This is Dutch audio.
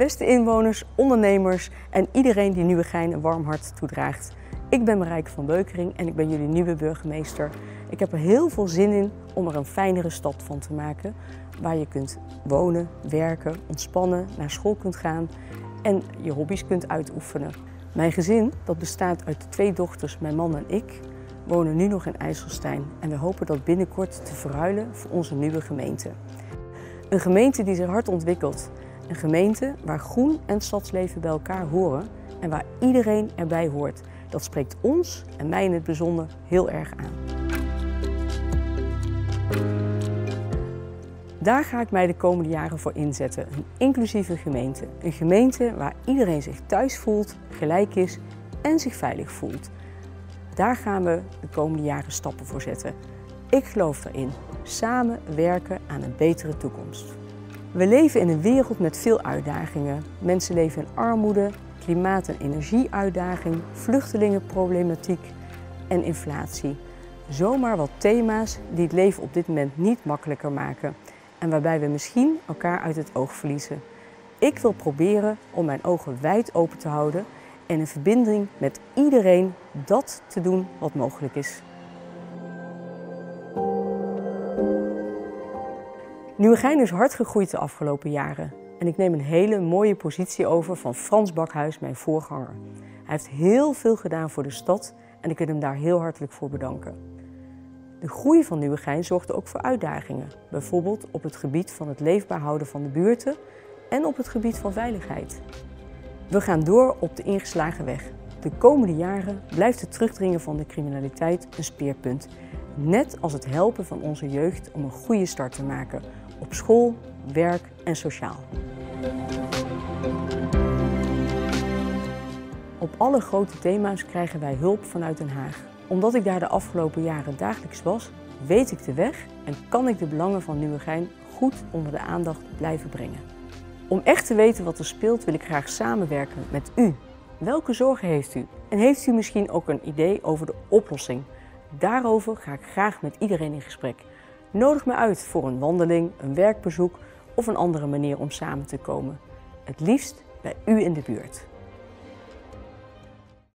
beste inwoners, ondernemers en iedereen die Nieuwegein een warm hart toedraagt. Ik ben Marijke van Beukering en ik ben jullie nieuwe burgemeester. Ik heb er heel veel zin in om er een fijnere stad van te maken. Waar je kunt wonen, werken, ontspannen, naar school kunt gaan en je hobby's kunt uitoefenen. Mijn gezin, dat bestaat uit twee dochters, mijn man en ik, wonen nu nog in IJsselstein en we hopen dat binnenkort te verruilen voor onze nieuwe gemeente. Een gemeente die zich hard ontwikkelt. Een gemeente waar groen en stadsleven bij elkaar horen en waar iedereen erbij hoort. Dat spreekt ons en mij in het bijzonder heel erg aan. Daar ga ik mij de komende jaren voor inzetten. Een inclusieve gemeente. Een gemeente waar iedereen zich thuis voelt, gelijk is en zich veilig voelt. Daar gaan we de komende jaren stappen voor zetten. Ik geloof erin. Samen werken aan een betere toekomst. We leven in een wereld met veel uitdagingen. Mensen leven in armoede, klimaat- en energieuitdaging, vluchtelingenproblematiek en inflatie. Zomaar wat thema's die het leven op dit moment niet makkelijker maken en waarbij we misschien elkaar uit het oog verliezen. Ik wil proberen om mijn ogen wijd open te houden en in verbinding met iedereen dat te doen wat mogelijk is. Nieuwegein is hard gegroeid de afgelopen jaren en ik neem een hele mooie positie over van Frans Bakhuis, mijn voorganger. Hij heeft heel veel gedaan voor de stad en ik wil hem daar heel hartelijk voor bedanken. De groei van Nieuwegein zorgde ook voor uitdagingen, bijvoorbeeld op het gebied van het leefbaar houden van de buurten en op het gebied van veiligheid. We gaan door op de ingeslagen weg. De komende jaren blijft het terugdringen van de criminaliteit een speerpunt. Net als het helpen van onze jeugd om een goede start te maken op school, werk en sociaal. Op alle grote thema's krijgen wij hulp vanuit Den Haag. Omdat ik daar de afgelopen jaren dagelijks was, weet ik de weg en kan ik de belangen van Nieuwegein goed onder de aandacht blijven brengen. Om echt te weten wat er speelt wil ik graag samenwerken met u. Welke zorgen heeft u? En heeft u misschien ook een idee over de oplossing? Daarover ga ik graag met iedereen in gesprek. Nodig me uit voor een wandeling, een werkbezoek of een andere manier om samen te komen. Het liefst bij u in de buurt.